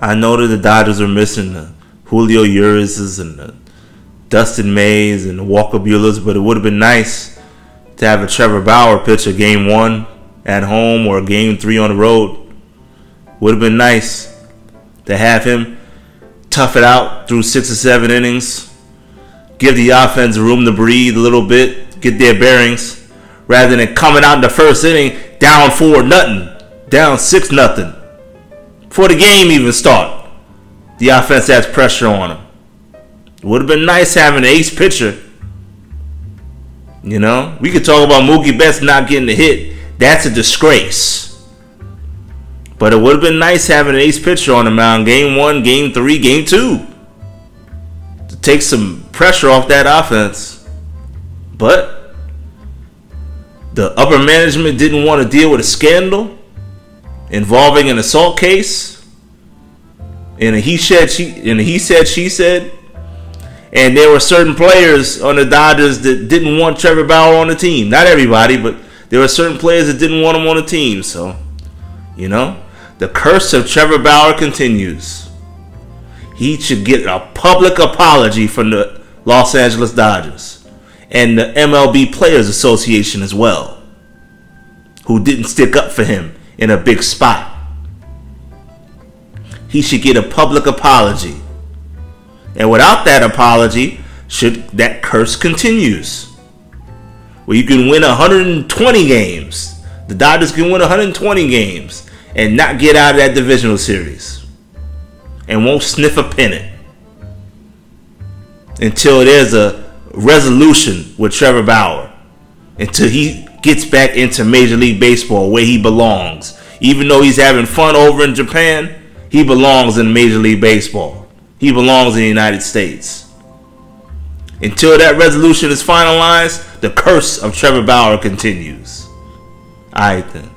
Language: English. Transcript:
I know that the Dodgers are missing the Julio Urises and the Dustin Mays and Walker Buehlers, but it would have been nice to have a Trevor Bauer pitch a game one at home or a game three on the road. Would have been nice to have him tough it out through six or seven innings, give the offense room to breathe a little bit, get their bearings, rather than coming out in the first inning down four nothing, down six nothing. Before the game even start, the offense has pressure on them. Would have been nice having an ace pitcher. You know, we could talk about Mookie Betts not getting the hit. That's a disgrace. But it would have been nice having an ace pitcher on the mound, game one, game three, game two, to take some pressure off that offense. But the upper management didn't want to deal with a scandal involving an assault case in a he said she in a he said she said and there were certain players on the Dodgers that didn't want Trevor Bauer on the team. Not everybody, but there were certain players that didn't want him on the team. So, you know, the curse of Trevor Bauer continues. He should get a public apology from the Los Angeles Dodgers and the MLB Players Association as well, who didn't stick up for him in a big spot. He should get a public apology. And without that apology, should that curse continues. Where you can win 120 games. The Dodgers can win 120 games and not get out of that divisional series. And won't sniff a pennant. Until there's a resolution with Trevor Bauer. Until he gets back into Major League Baseball where he belongs. Even though he's having fun over in Japan, he belongs in Major League Baseball. He belongs in the United States. Until that resolution is finalized, the curse of Trevor Bauer continues. All right, then.